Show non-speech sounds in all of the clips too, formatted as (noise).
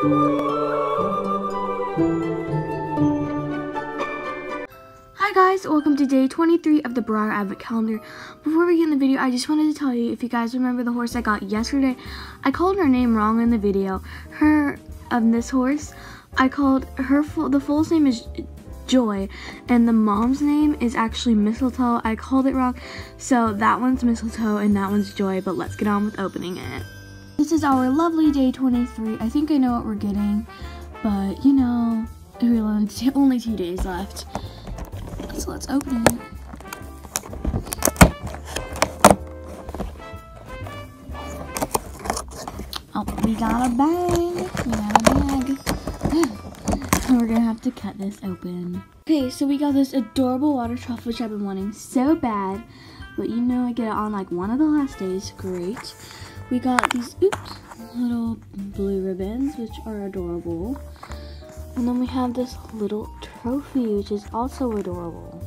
Hi guys, welcome to day 23 of the Breyer Advent Calendar. Before we get in the video, I just wanted to tell you, if you guys remember the horse I got yesterday, I called her name wrong in the video. Her, um, this horse, I called her, full, the full name is Joy, and the mom's name is actually Mistletoe. I called it wrong, so that one's Mistletoe and that one's Joy, but let's get on with opening it. This is our lovely day 23. I think I know what we're getting, but you know, we only only two days left. So let's open it. Oh, we got a bag. We got a bag. (laughs) We're gonna have to cut this open. Okay, so we got this adorable water trough, which I've been wanting so bad. But you know I get it on like one of the last days. Great. We got these, oops, little blue ribbons, which are adorable. And then we have this little trophy, which is also adorable.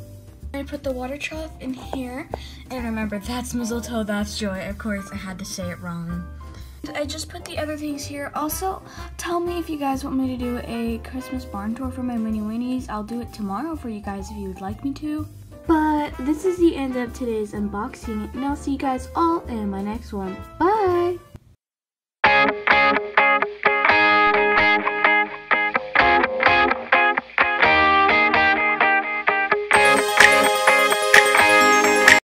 I put the water trough in here, and remember, that's mistletoe, that's joy. Of course, I had to say it wrong. I just put the other things here. Also, tell me if you guys want me to do a Christmas barn tour for my Mini Whinnies. I'll do it tomorrow for you guys if you would like me to. But this is the end of today's unboxing, and I'll see you guys all in my next one. Bye!